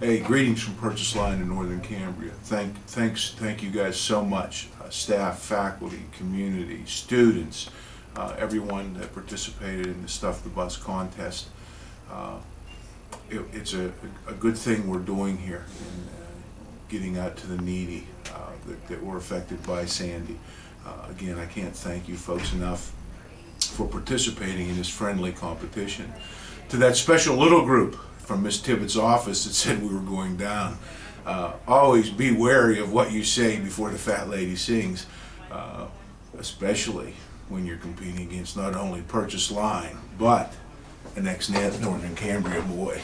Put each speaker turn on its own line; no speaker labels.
Hey, greetings from Purchase Line in Northern Cambria. Thank, thanks, thank you guys so much, uh, staff, faculty, community, students, uh, everyone that participated in the Stuff the Bus contest. Uh, it, it's a, a good thing we're doing here, in, uh, getting out to the needy uh, that, that were affected by Sandy. Uh, again, I can't thank you folks enough for participating in this friendly competition. To that special little group from Miss Tibbetts' office that said we were going down, uh, always be wary of what you say before the fat lady sings, uh, especially when you're competing against not only Purchase Line, but an ex-Northern Cambria boy.